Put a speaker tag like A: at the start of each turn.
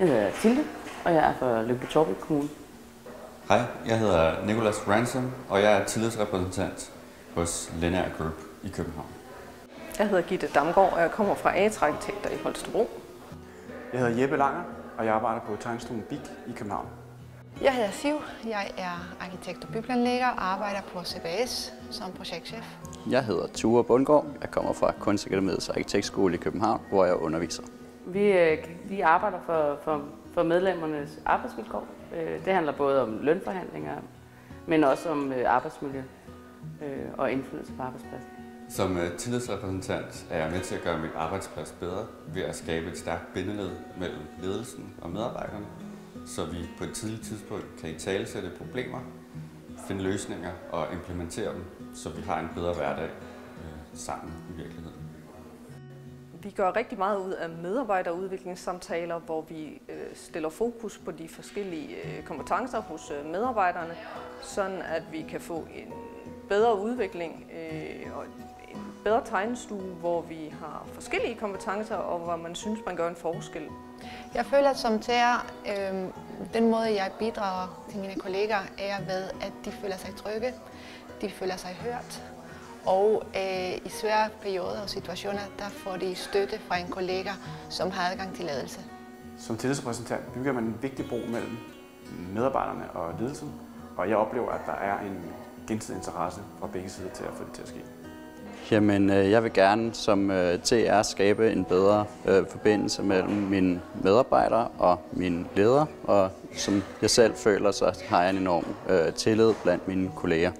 A: Jeg hedder Tilde, og jeg er fra Lyngby Torbæk Kommune.
B: Hej, jeg hedder Nicholas Ransom, og jeg er tillidsrepræsentant hos Lennar Group i København.
C: Jeg hedder Gitte Damgaard, og jeg kommer fra ATRA Arkitekter i Holstebro.
D: Jeg hedder Jeppe Langer, og jeg arbejder på tegnestuen BIG i København.
E: Jeg hedder Siv, jeg er arkitekt og byplanlægger og arbejder på CBS som projektchef.
F: Jeg hedder Ture Bundgaard. Jeg kommer fra Kunstakademiets Arkitektskole i København, hvor jeg underviser.
A: Vi, øh, vi arbejder for, for, for medlemmernes arbejdsvilkår. Øh, det handler både om lønforhandlinger, men også om øh, arbejdsmiljø og indflydelse på arbejdspladsen.
B: Som tillidsrepræsentant er jeg med til at gøre mit arbejdsplads bedre ved at skabe et stærkt bindeled mellem ledelsen og medarbejderne, så vi på et tidligt tidspunkt kan i talesætte problemer, finde løsninger og implementere dem, så vi har en bedre hverdag sammen i virkeligheden.
C: Vi gør rigtig meget ud af medarbejderudviklingssamtaler, hvor vi øh, stiller fokus på de forskellige øh, kompetencer hos øh, medarbejderne, sådan at vi kan få en bedre udvikling og en bedre tegnestue, hvor vi har forskellige kompetencer, og hvor man synes, man gør en forskel.
E: Jeg føler som tager, øh, den måde jeg bidrager til mine kolleger er ved, at de føler sig trygge, de føler sig hørt, og øh, i svære perioder og situationer, der får de støtte fra en kollega, som har adgang til ledelse.
D: Som tillidsrepræsentant bygger man en vigtig bro mellem medarbejderne og ledelsen, og jeg oplever, at der er en gensidig interesse fra begge sider til at få det til at ske.
F: Jamen, øh, jeg vil gerne som øh, TR skabe en bedre øh, forbindelse mellem mine medarbejdere og mine ledere, og som jeg selv føler, så har jeg en enorm øh, tillid blandt mine kolleger.